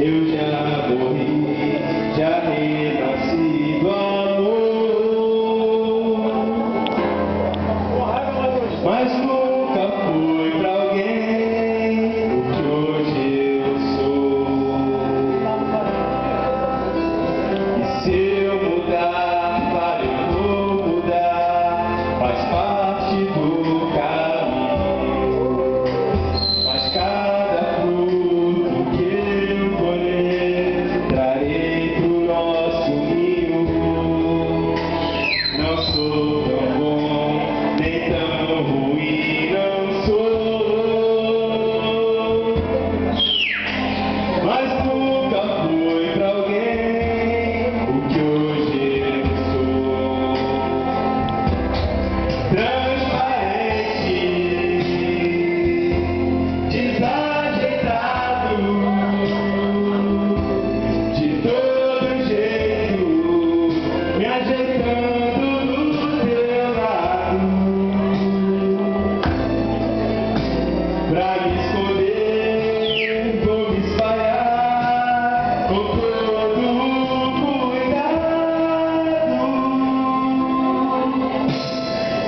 ဒေဝတာဘုဟိဇာတိ Gospel.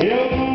Eu